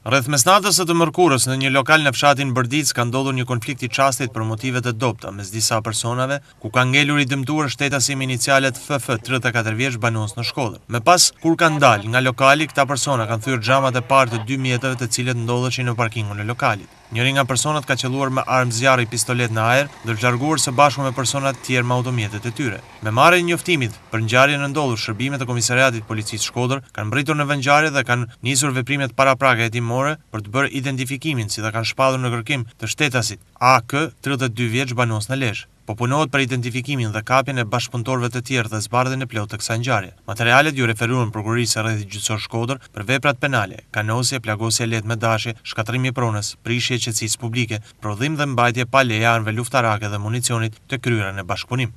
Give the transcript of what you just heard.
Rreth mesnatës së të mërkurës në një lokal në fshatin Bërdicë ka ndodhur një konflikt i çastit për motive të dobëta mes disa personave, ku ka ngelur i dëmtuar shtetasi me inicialet FF, tridhjetë e katër vjeç, banues në Shkodër. Më pas, kur kanë dalë nga lokali, këta persona kanë thyer xhamat e parë të dy mjeteve të cilat ndodheshin në parkingun e lokalit. Njëri nga personat ka qëlluar me armë zjarri pistoletë në ajër dhe është larguar së bashku me personat e tjerë me automjetet e tyre. Me marrjen e njoftimit për ngjarjen e ndodhur shërbimet e Komisariatit të Policisë Shkodër kanë mbërritur në vendngjarje dhe kanë nisur veprimet paraprake hetimore për të bërë identifikimin si dhe kanë shpallur në kërkim të shtetasit AK, tridhjetë e dy vjeç banues në Lezhë. Po punohet për identifikimin dhe kapjen e bashkëpunëtorëve të tjerë dhe zbardhjen e plotë të kësaj ngjarje. Materialet iu referuan Prokurorisë së Rrethit Gjyqësor Shkodër për veprat penale, Kanosje, Plagosje e lehtë me dashje, Shkatërrim i pronës, Prishje e qetësisë publike, Prodhim dhe mbajtje pa leje e armëve luftarake dhe municionit, të kryera në bashkëpunim.